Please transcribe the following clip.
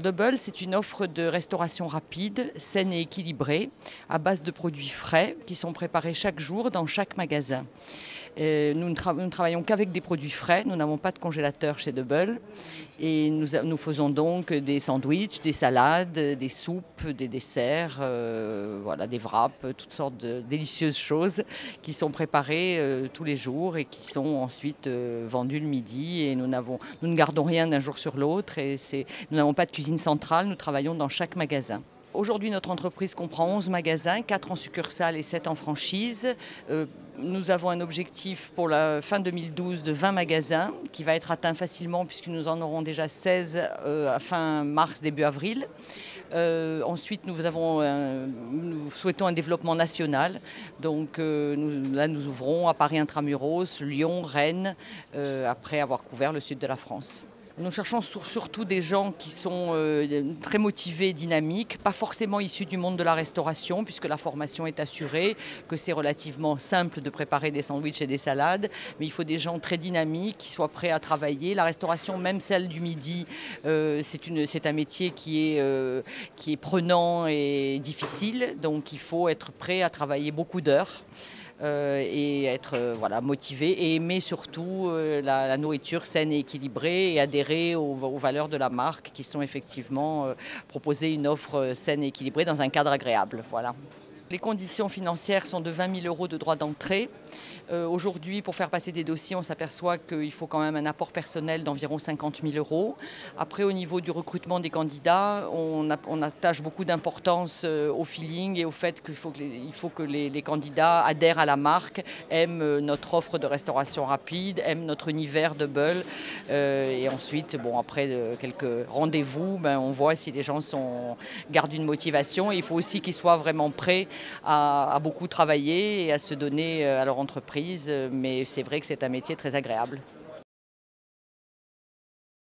Double, c'est une offre de restauration rapide, saine et équilibrée, à base de produits frais qui sont préparés chaque jour dans chaque magasin. Euh, nous, ne travaillons qu'avec des produits frais, nous n'avons pas de congélateur chez Double. Et nous, faisons donc des sandwichs, des salades, des soupes, des desserts, euh, voilà, des wraps, toutes sortes de délicieuses choses qui sont préparées euh, tous les jours et qui sont ensuite vendues le midi. Et nous, nous ne gardons rien d'un jour sur l'autre. Et nous n'avons pas de cuisine centrale, nous travaillons dans chaque magasin. Aujourd'hui, notre entreprise comprend 11 magasins, 4 en succursale et 7 en franchise. Euh, nous avons un objectif pour la fin 2012 de 20 magasins qui va être atteint facilement puisque nous en aurons déjà 16 euh, à fin mars, début avril. Euh, ensuite, nous, souhaitons un développement national. Donc là, nous ouvrons à Paris Intramuros, Lyon, Rennes, après avoir couvert le sud de la France. Nous cherchons surtout des gens qui sont euh, très motivés, dynamiques, pas forcément issus du monde de la restauration, puisque la formation est assurée, que c'est relativement simple de préparer des sandwichs et des salades, mais il faut des gens très dynamiques, qui soient prêts à travailler. La restauration, même celle du midi, euh, c'est un métier qui est, euh, qui est prenant et difficile, donc il faut être prêt à travailler beaucoup d'heures. Euh, et être euh, voilà, motivé et aimer surtout euh, la, nourriture saine et équilibrée et adhérer aux, valeurs de la marque qui sont effectivement proposer une offre saine et équilibrée dans un cadre agréable. Voilà. Les conditions financières sont de 20 000 euros de droit d'entrée. Euh, aujourd'hui, pour faire passer des dossiers, on s'aperçoit qu'il faut quand même un apport personnel d'environ 50 000 euros. Après, au niveau du recrutement des candidats, on, attache beaucoup d'importance euh, au feeling et au fait qu'il faut que, les, candidats adhèrent à la marque, aiment euh, notre offre de restauration rapide, aiment notre univers de Bull. et ensuite, bon, après quelques rendez-vous, ben, on voit si les gens sont, gardent une motivation. Il faut aussi qu'ils soient vraiment prêts à, beaucoup travailler et à se donner euh, à leur entreprise. Mais c'est vrai que c'est un métier très agréable.